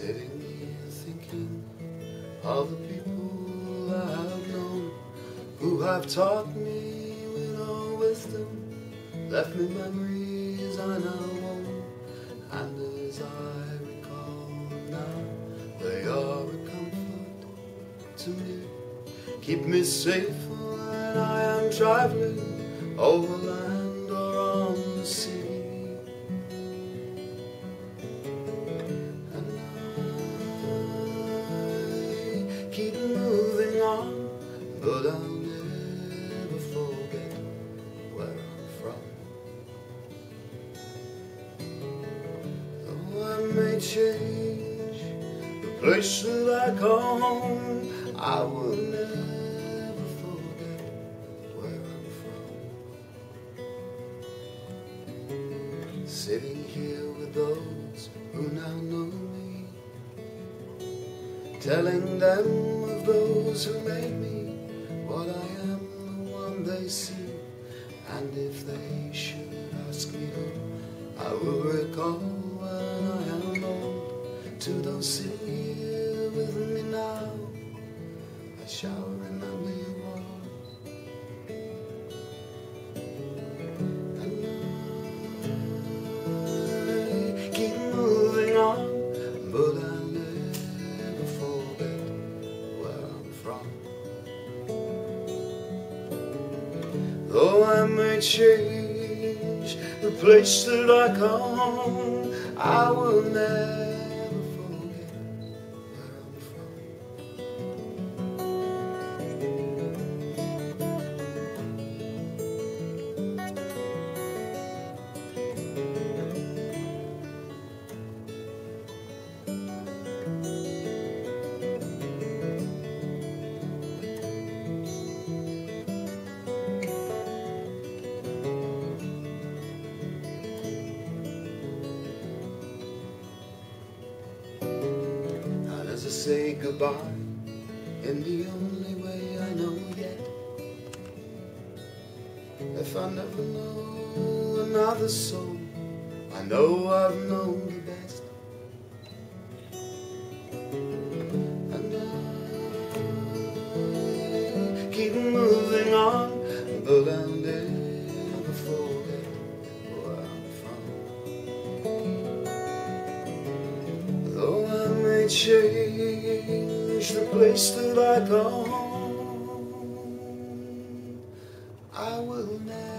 sitting here thinking of the people I've known who have taught me with all wisdom, left me memories I now own, and as I recall now, they are a comfort to me, keep me safe when I am traveling overland. Keep moving on, but I'll never forget where I'm from. Though I may change the place that I come, I will never forget where I'm from. Sitting here with those who now know me, telling them of those who made me what I am, the one they see. And if they should ask me who, I will recall when I am old to those sitting here with me now. I shall from. Though I may change the place that I come, I will never say goodbye, in the only way I know yet, if I never know another soul, I know I've known the best. And I keep moving on, but I'll never forget where I'm from. Though I may change place that I call home. I will never.